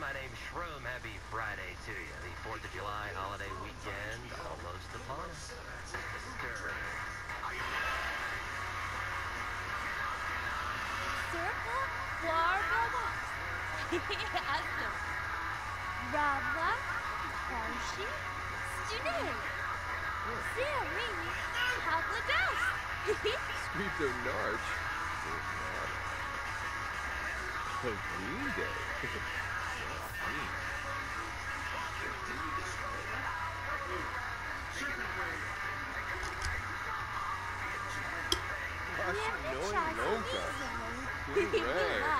My name's Shroom. Happy Friday to you. The 4th of July holiday weekend almost upon us. Stir. Circle Barbados. Aslı. Rabla. Karşı. Stüne. Seri. Hapladas. Scripto Narch. A Green Day. Noin Lonka. Good way.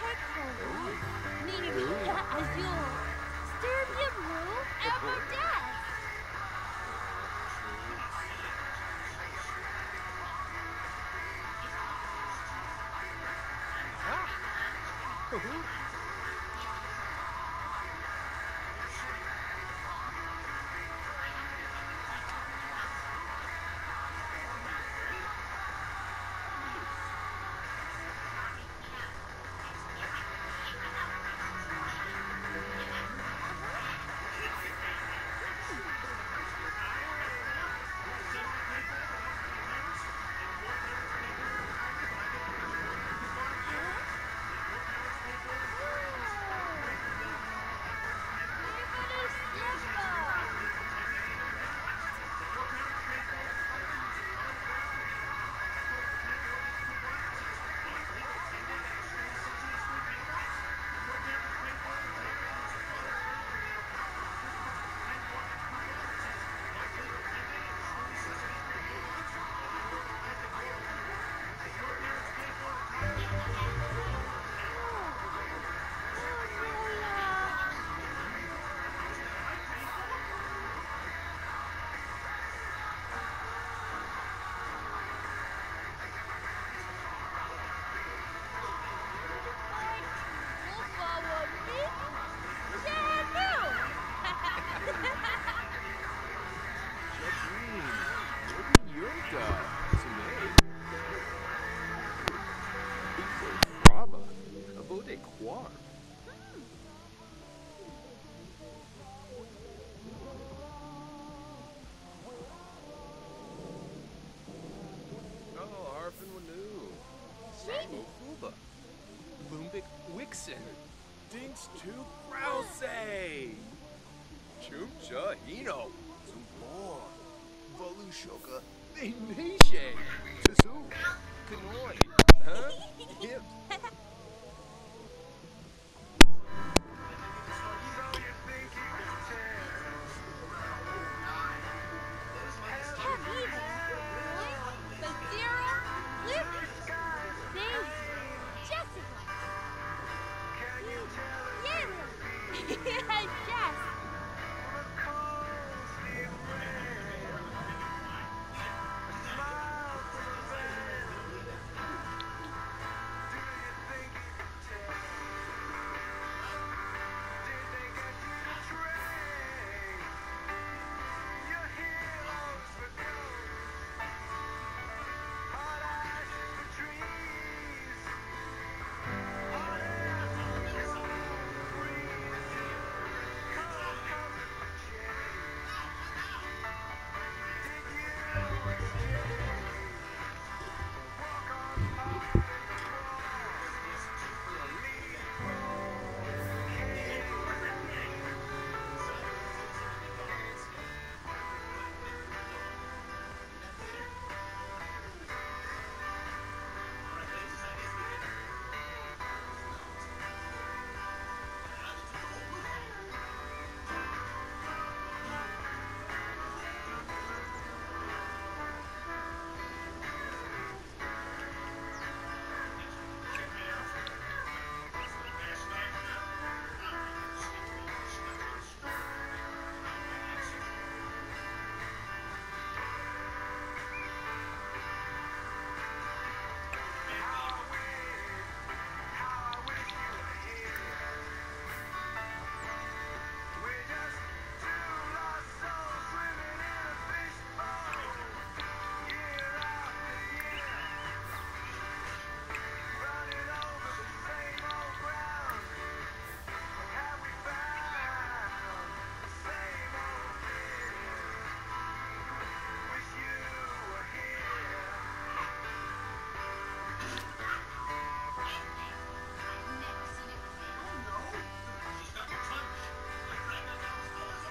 Sihekolo. Niniya Azul. Sturbium Ru. Aberdass. Green. Bode Quar. Oh, Arfin Wanu. Sabo Fuba. Lumbik Wixen. Dinks 2 Krause. Chumcha Hino. Zubor. Valushoka. Nishe. Tisu. Kanoi. Huh? Him.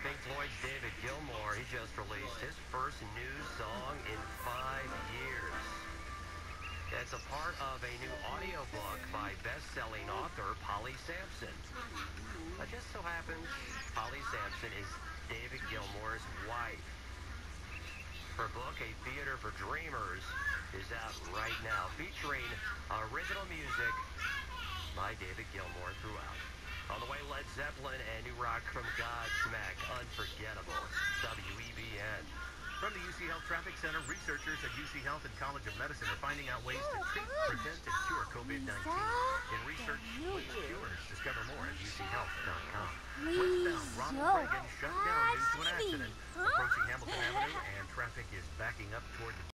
Pink Floyd's David Gilmour, he just released his first new song in five years. It's a part of a new audiobook by best-selling author Polly Samson. It just so happens Polly Samson is David Gilmour's wife. Her book, A Theater for Dreamers, is out right now, featuring original music by David Gilmour throughout. On the way, Led Zeppelin and new rock from Godsmack, Unforgettable, WEBN. From the UC Health Traffic Center, researchers at UC Health and College of Medicine are finding out ways to treat, prevent, and cure COVID-19. In research, with cures. Discover more at uchealth.com. Westbound Ronald Reagan shut down due to an accident. Approaching Hamilton Avenue, and traffic is backing up toward the